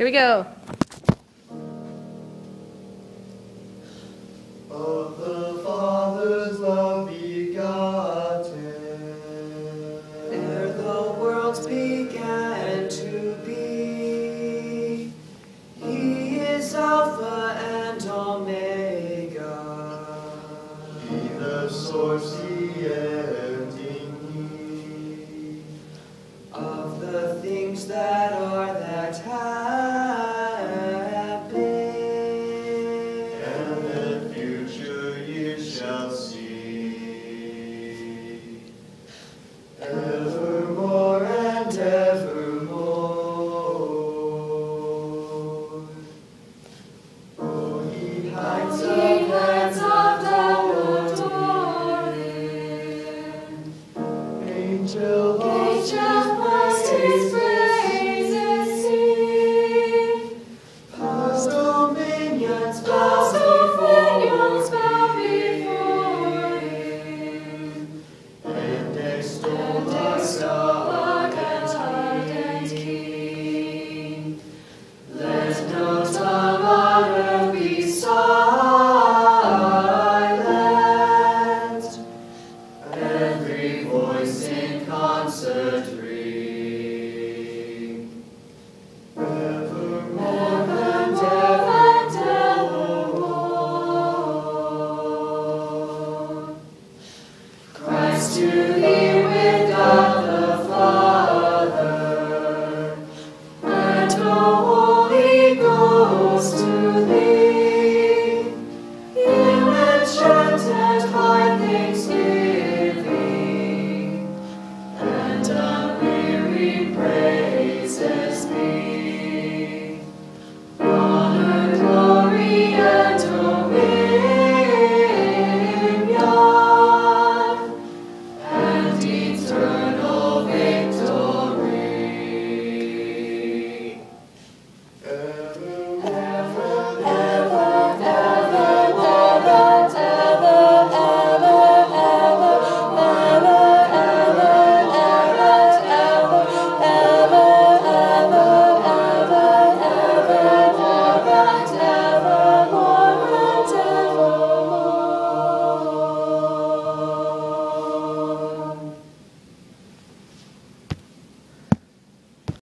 Here we go. Of the Father's love begotten, ere the began to be, He is Alpha and Omega, He the source Just. to thee.